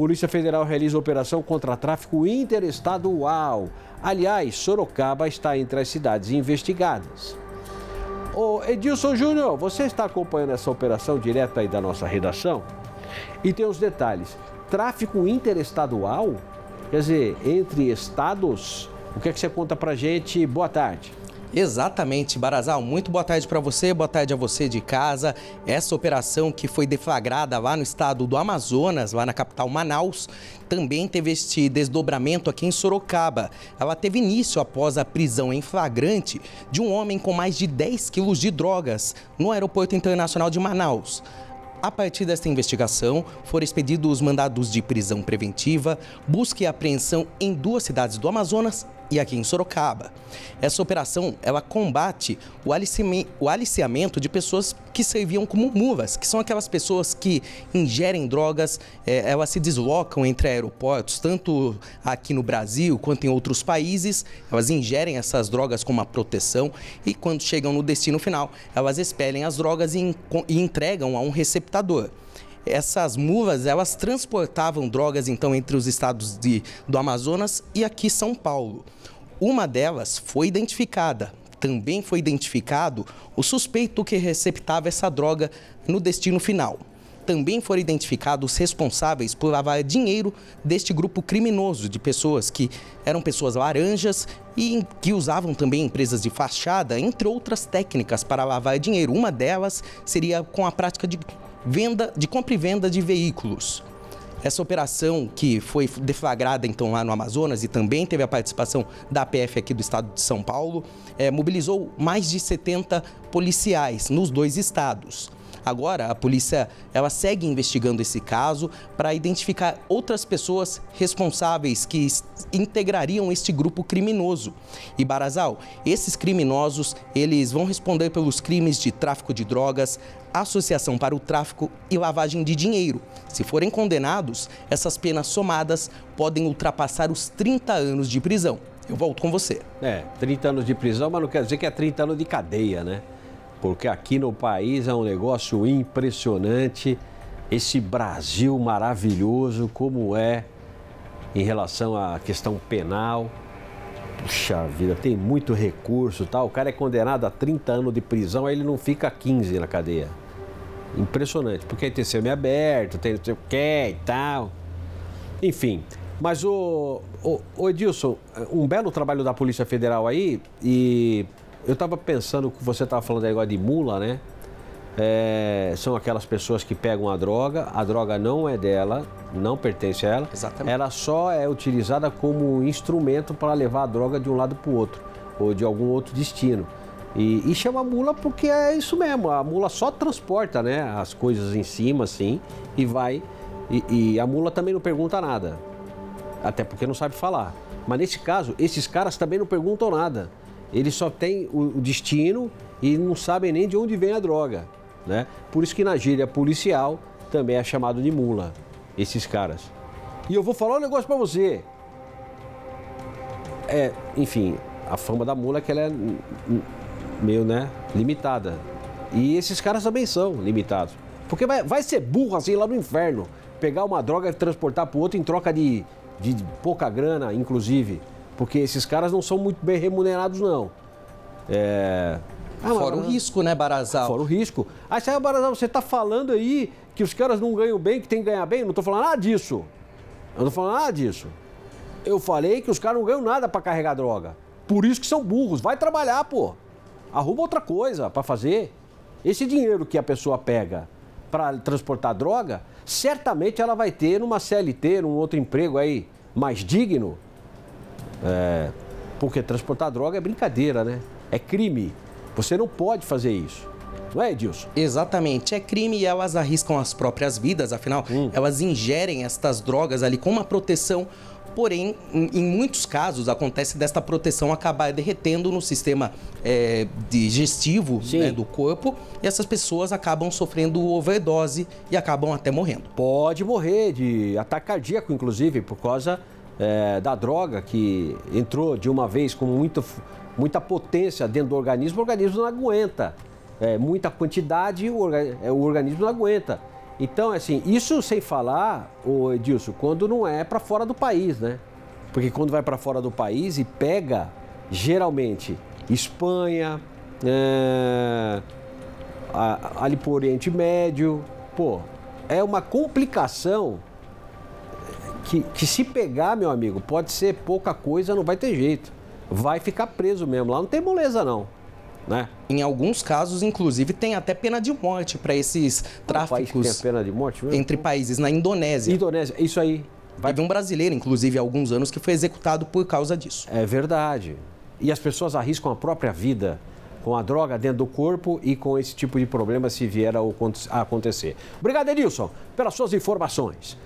Polícia Federal realiza operação contra tráfico interestadual. Aliás, Sorocaba está entre as cidades investigadas. Ô Edilson Júnior, você está acompanhando essa operação direto aí da nossa redação? E tem os detalhes. Tráfico interestadual? Quer dizer, entre estados? O que é que você conta pra gente? Boa tarde. Exatamente, Barazal. Muito boa tarde para você, boa tarde a você de casa. Essa operação que foi deflagrada lá no estado do Amazonas, lá na capital Manaus, também teve este desdobramento aqui em Sorocaba. Ela teve início após a prisão em flagrante de um homem com mais de 10 quilos de drogas no Aeroporto Internacional de Manaus. A partir desta investigação, foram expedidos mandados de prisão preventiva, busca e apreensão em duas cidades do Amazonas e aqui em Sorocaba. Essa operação, ela combate o, o aliciamento de pessoas que serviam como mulas, que são aquelas pessoas que ingerem drogas, é, elas se deslocam entre aeroportos, tanto aqui no Brasil quanto em outros países, elas ingerem essas drogas como uma proteção e quando chegam no destino final, elas expelem as drogas e, e entregam a um receptador essas mulas elas transportavam drogas então entre os estados de, do Amazonas e aqui São Paulo. Uma delas foi identificada. Também foi identificado o suspeito que receptava essa droga no destino final. Também foram identificados os responsáveis por lavar dinheiro deste grupo criminoso de pessoas que eram pessoas laranjas e que usavam também empresas de fachada, entre outras técnicas para lavar dinheiro. Uma delas seria com a prática de venda, de compra e venda de veículos. Essa operação que foi deflagrada então lá no Amazonas e também teve a participação da PF aqui do estado de São Paulo, é, mobilizou mais de 70 policiais nos dois estados. Agora, a polícia ela segue investigando esse caso para identificar outras pessoas responsáveis que integrariam este grupo criminoso. E Barazal, esses criminosos, eles vão responder pelos crimes de tráfico de drogas, associação para o tráfico e lavagem de dinheiro. Se forem condenados, essas penas somadas podem ultrapassar os 30 anos de prisão. Eu volto com você. É, 30 anos de prisão, mas não quer dizer que é 30 anos de cadeia, né? Porque aqui no país é um negócio impressionante. Esse Brasil maravilhoso, como é em relação à questão penal. Puxa vida, tem muito recurso tal. O cara é condenado a 30 anos de prisão, aí ele não fica 15 na cadeia. Impressionante, porque tem semi-aberto, tem não sei o que e tal. Enfim, mas o, o, o Edilson, um belo trabalho da Polícia Federal aí e eu estava pensando que você estava falando agora de mula, né? É, são aquelas pessoas que pegam a droga, a droga não é dela, não pertence a ela. Exatamente. Ela só é utilizada como instrumento para levar a droga de um lado para o outro, ou de algum outro destino. E, e, chama mula porque é isso mesmo, a mula só transporta né, as coisas em cima, assim, e vai. E, e a mula também não pergunta nada, até porque não sabe falar. Mas nesse caso, esses caras também não perguntam nada eles só têm o destino e não sabem nem de onde vem a droga. Né? Por isso que na gíria policial também é chamado de mula, esses caras. E eu vou falar um negócio para você. É, enfim, a fama da mula é que ela é meio, né, limitada. E esses caras também são limitados. Porque vai, vai ser burro assim lá no inferno. Pegar uma droga e transportar para outro em troca de, de pouca grana, inclusive. Porque esses caras não são muito bem remunerados, não. É... Ah, Fora mas... o risco, né, Barazal? Fora o risco. Aí, sai, Barazal, você está falando aí que os caras não ganham bem, que tem que ganhar bem? Não estou falando nada disso. Eu não estou falando nada disso. Eu falei que os caras não ganham nada para carregar droga. Por isso que são burros. Vai trabalhar, pô. Arruma outra coisa para fazer. Esse dinheiro que a pessoa pega para transportar droga, certamente ela vai ter numa CLT, num outro emprego aí mais digno, é, porque transportar droga é brincadeira, né? É crime. Você não pode fazer isso. Não é, Edilson? Exatamente. É crime e elas arriscam as próprias vidas, afinal, hum. elas ingerem estas drogas ali com uma proteção. Porém, em, muitos casos, acontece desta proteção acabar derretendo no sistema é, digestivo né, do corpo e essas pessoas acabam sofrendo overdose e acabam até morrendo. Pode morrer de ataque cardíaco, inclusive, por causa é, da droga que entrou de uma vez com muita, muita potência dentro do organismo, o organismo não aguenta. É, muita quantidade, o, orga, é, o organismo não aguenta. Então, assim, isso sem falar, o Edilson, quando não é para fora do país, né? Porque quando vai para fora do país e pega, geralmente, Espanha, é, ali para o Oriente Médio, pô, é uma complicação que, que se pegar, meu amigo, pode ser pouca coisa, não vai ter jeito. Vai ficar preso mesmo. Lá não tem moleza, não. Né? Em alguns casos, inclusive, tem até pena de morte para esses tráficos morte entre países. Na Indonésia. Indonésia, isso aí. Vai... Teve um brasileiro, inclusive, há alguns anos, que foi executado por causa disso. É verdade. E as pessoas arriscam a própria vida com a droga dentro do corpo e com esse tipo de problema se vier a acontecer. Obrigado, Edilson, pelas suas informações.